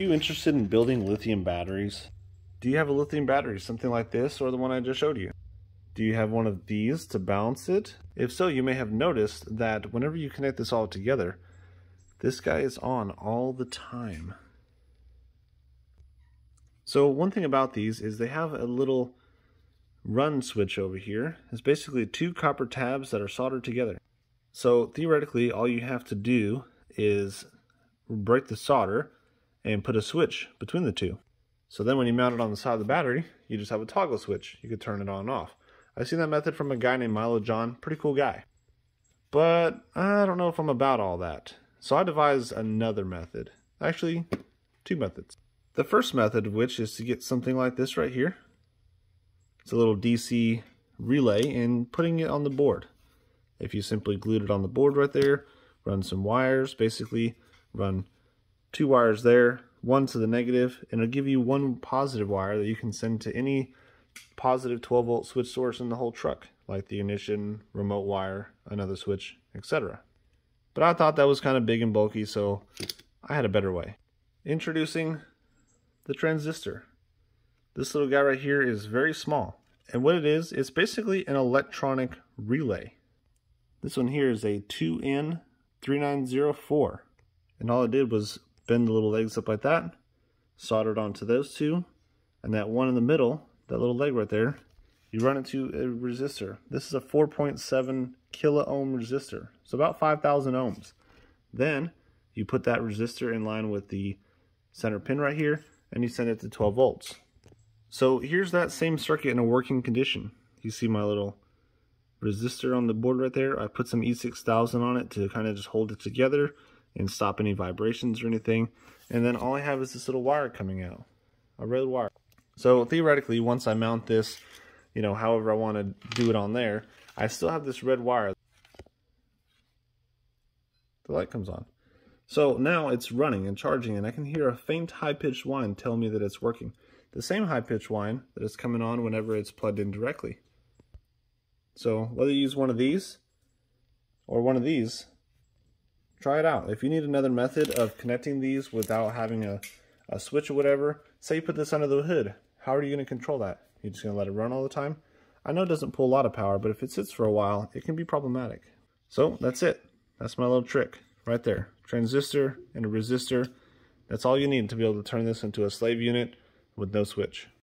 Are you interested in building lithium batteries? Do you have a lithium battery, something like this or the one I just showed you? Do you have one of these to balance it? If so, you may have noticed that whenever you connect this all together, this guy is on all the time. So one thing about these is they have a little run switch over here. It's basically two copper tabs that are soldered together. So theoretically, all you have to do is break the solder and put a switch between the two. So then when you mount it on the side of the battery, you just have a toggle switch. You could turn it on and off. I've seen that method from a guy named Milo John. Pretty cool guy. But I don't know if I'm about all that. So I devised another method. Actually, two methods. The first method of which is to get something like this right here. It's a little DC relay and putting it on the board. If you simply glued it on the board right there, run some wires, basically run two wires there, one to the negative, and it'll give you one positive wire that you can send to any positive 12 volt switch source in the whole truck, like the ignition, remote wire, another switch, etc. But I thought that was kind of big and bulky, so I had a better way. Introducing the transistor. This little guy right here is very small. And what it is, it's basically an electronic relay. This one here is a 2N3904. And all it did was bend the little legs up like that, soldered onto those two, and that one in the middle, that little leg right there, you run it to a resistor. This is a 4.7 kilo ohm resistor, so about 5,000 ohms. Then you put that resistor in line with the center pin right here, and you send it to 12 volts. So here's that same circuit in a working condition. You see my little resistor on the board right there. I put some E6000 on it to kind of just hold it together and stop any vibrations or anything. And then all I have is this little wire coming out, a red wire. So theoretically, once I mount this, you know, however I want to do it on there, I still have this red wire. The light comes on. So now it's running and charging and I can hear a faint high-pitched whine tell me that it's working. The same high-pitched whine that is coming on whenever it's plugged in directly. So whether you use one of these or one of these, try it out. If you need another method of connecting these without having a, a switch or whatever, say you put this under the hood. How are you going to control that? You're just going to let it run all the time? I know it doesn't pull a lot of power, but if it sits for a while, it can be problematic. So that's it. That's my little trick right there. Transistor and a resistor. That's all you need to be able to turn this into a slave unit with no switch.